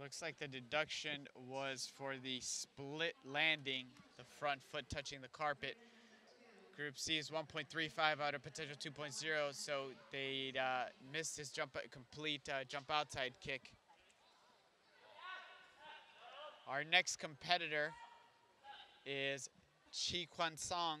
Looks like the deduction was for the split landing, the front foot touching the carpet. Group C is 1.35 out of potential 2.0, so they uh, missed his jump complete uh, jump outside kick. Our next competitor is Chi Kuan Song.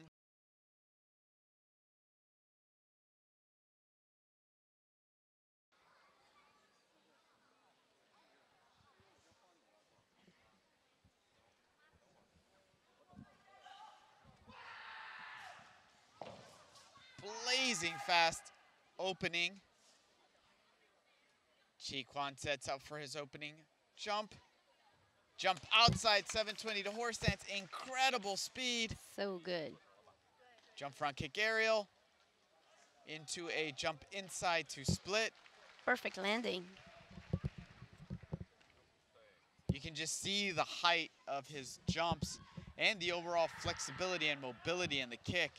Blazing fast opening. Chi Kuan sets up for his opening jump. Jump outside 720 to horse stance. Incredible speed. So good. Jump front kick aerial. Into a jump inside to split. Perfect landing. You can just see the height of his jumps and the overall flexibility and mobility in the kick.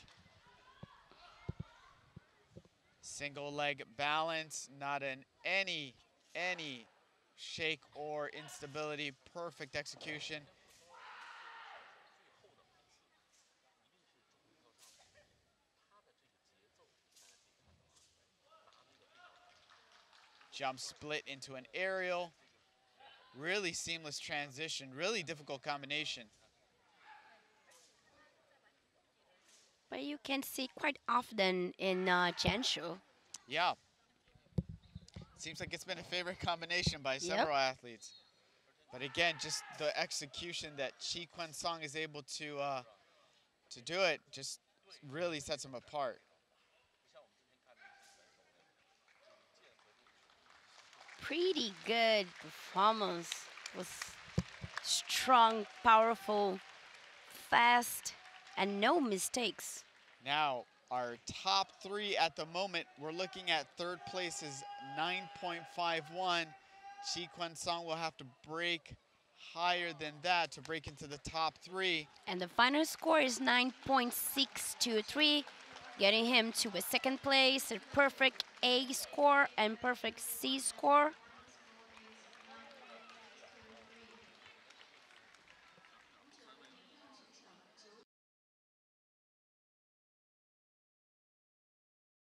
Single leg balance, not in any, any shake or instability. Perfect execution. Jump split into an aerial. Really seamless transition, really difficult combination. But you can see quite often in uh. Yeah. Seems like it's been a favorite combination by several yep. athletes. But again, just the execution that Chi Kuan Song is able to uh, to do it just really sets him apart. Pretty good performance. Was strong, powerful, fast, and no mistakes. Now, our top three at the moment, we're looking at third place is 9.51. Chi Kuan Song will have to break higher than that to break into the top three. And the final score is 9.623, getting him to a second place, a perfect A score and perfect C score.